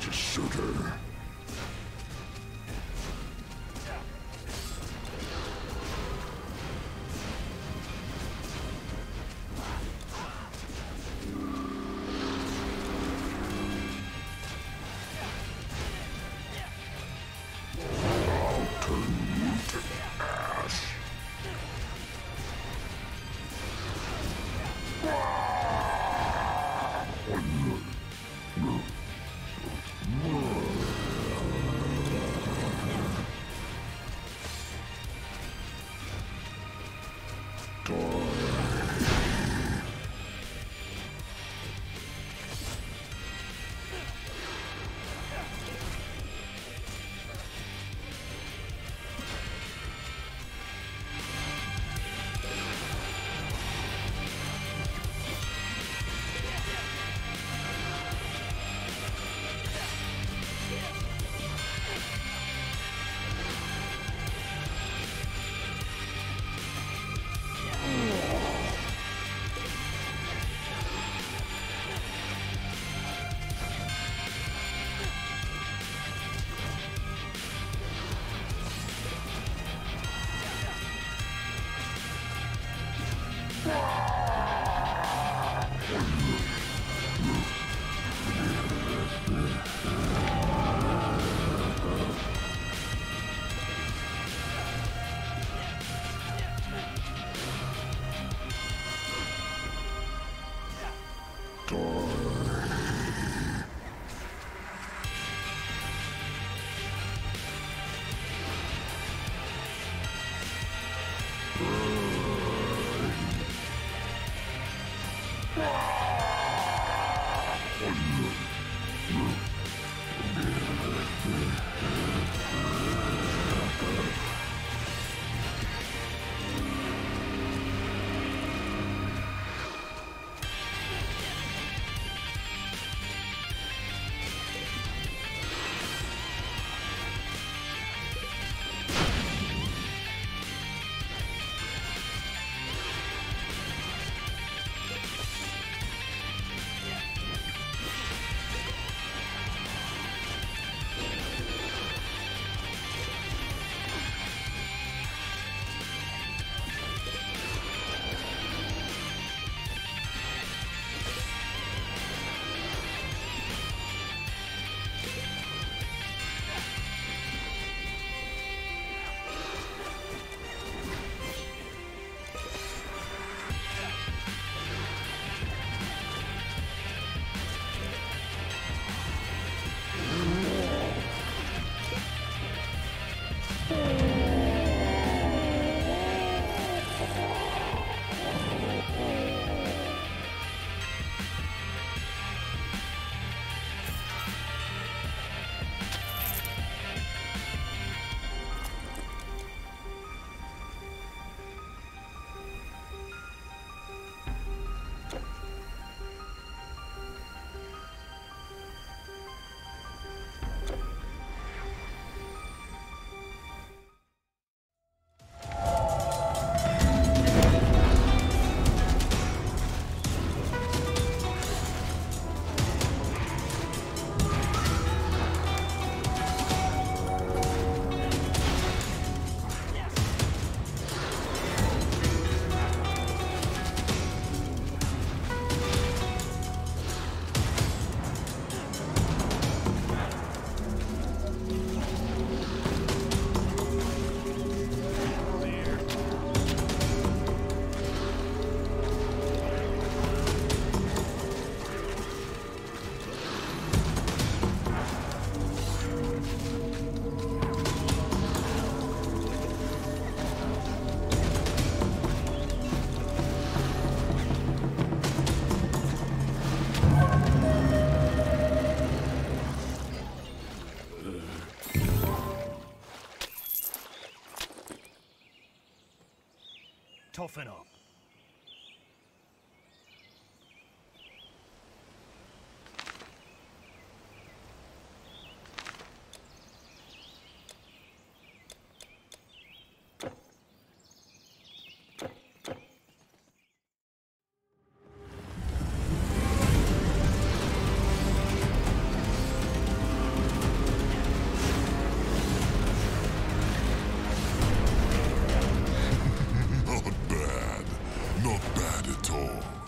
Nobody shoot Suitor. door. Toughen up. Bad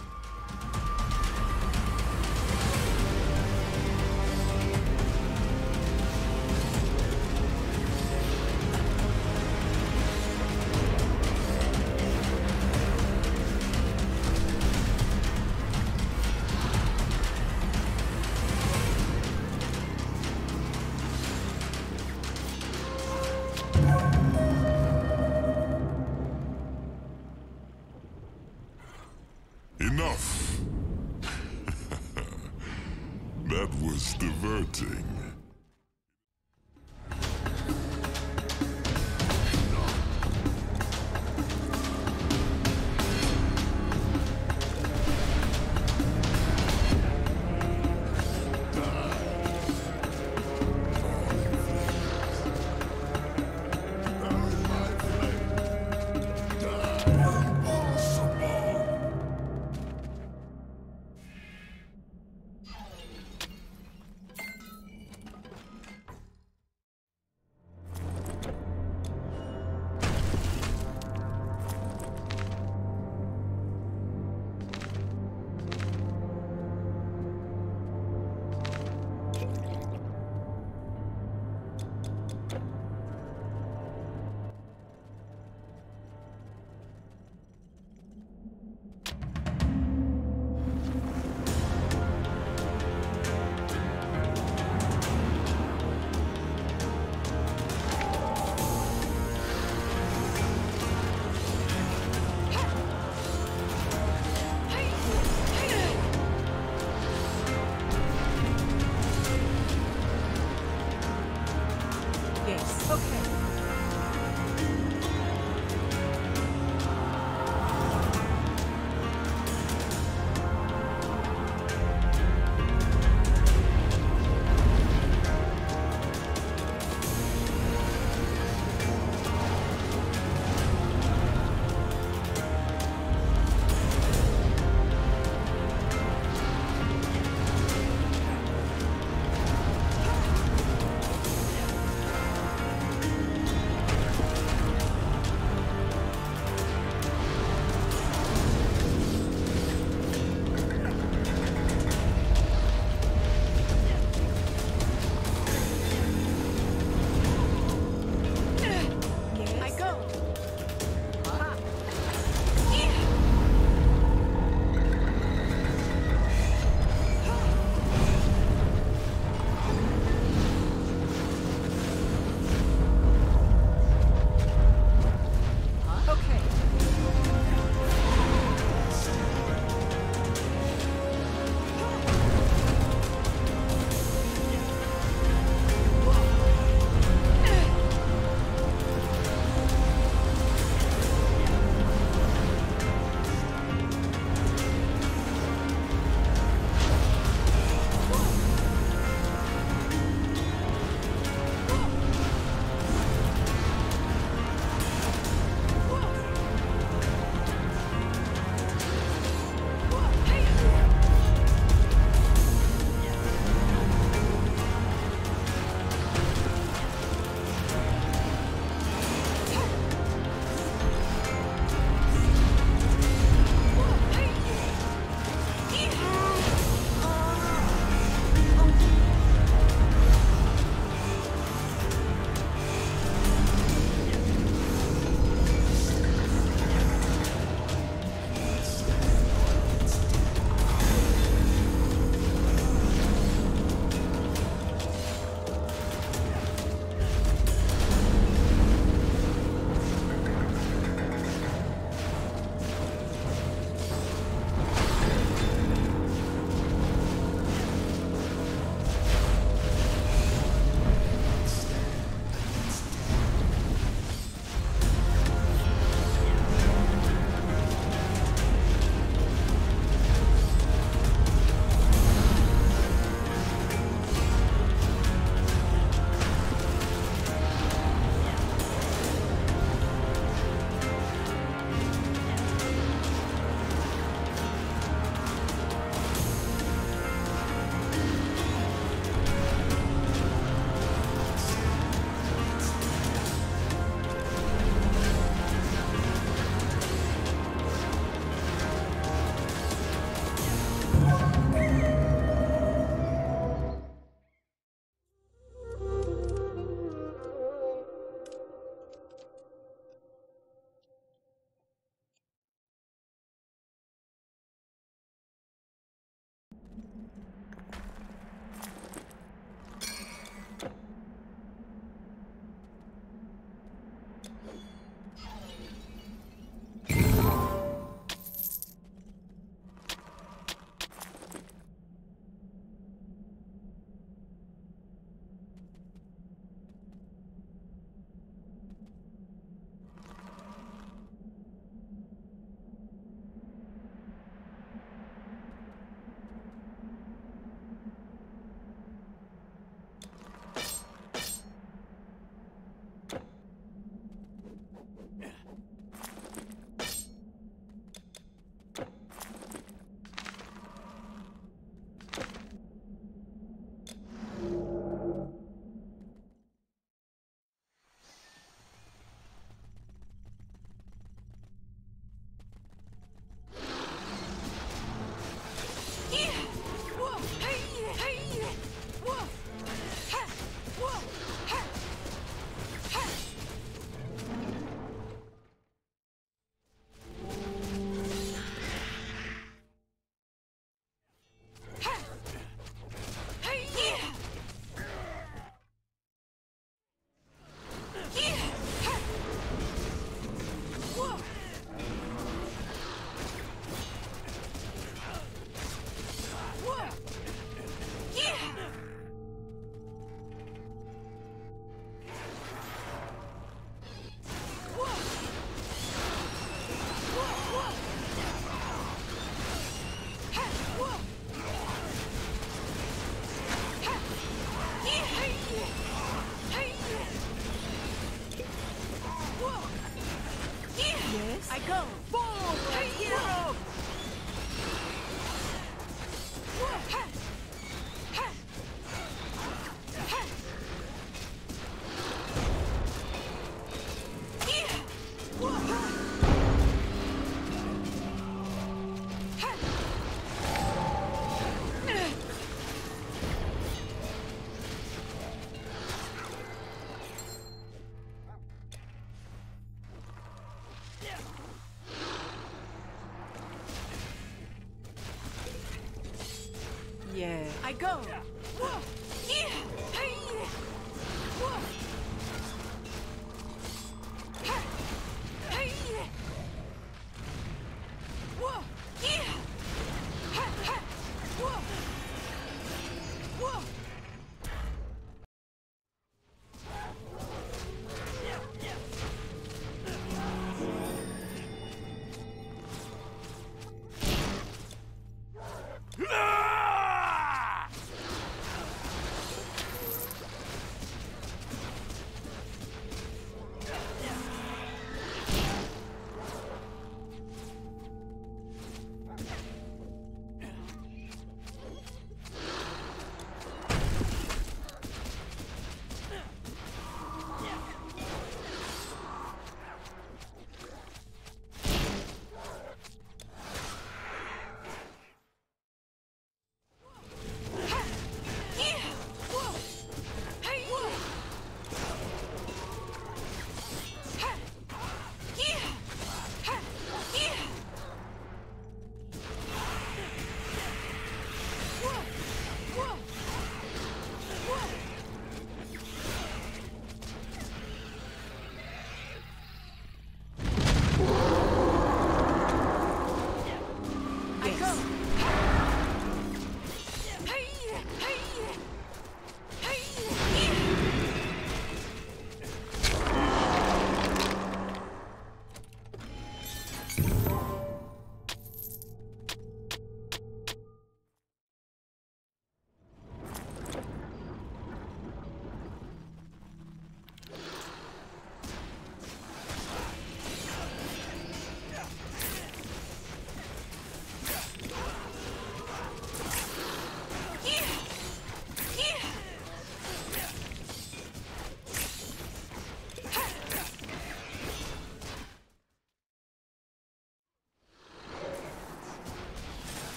Go!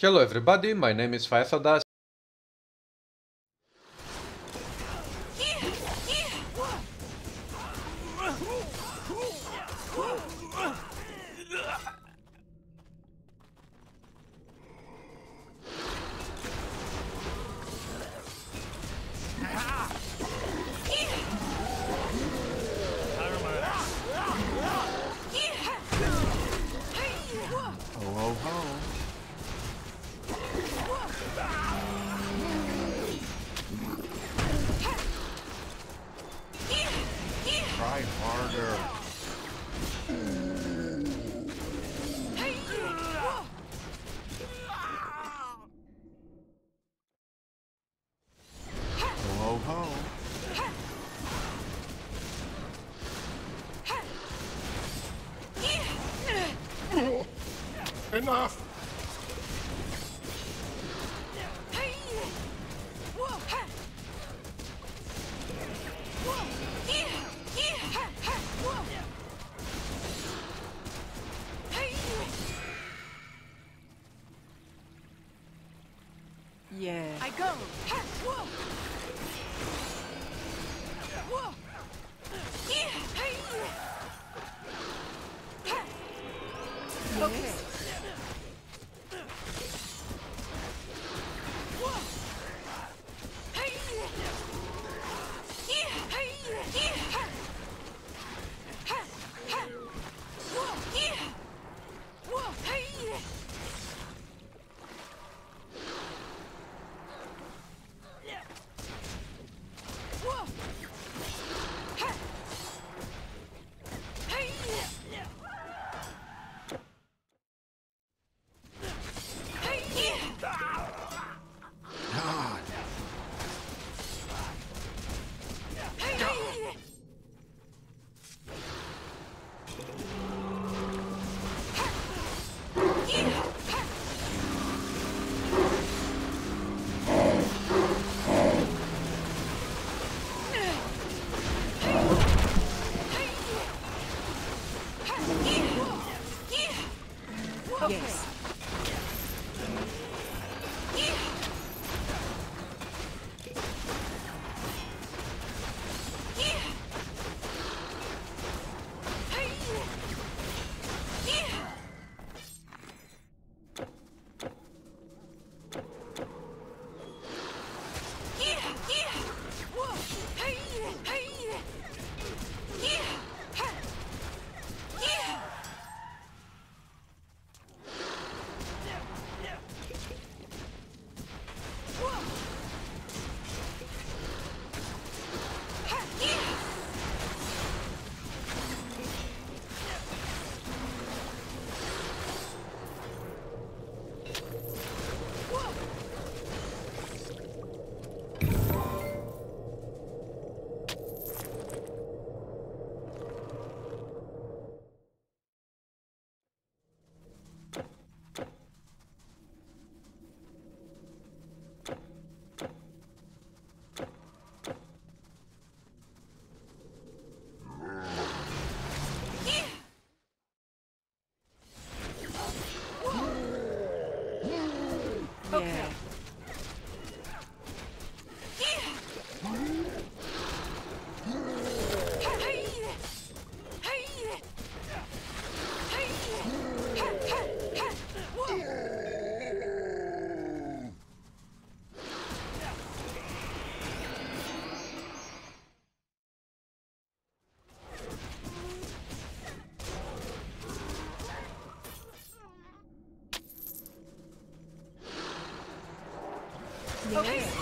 Hello everybody, my name is Faethodas. Yeah. police.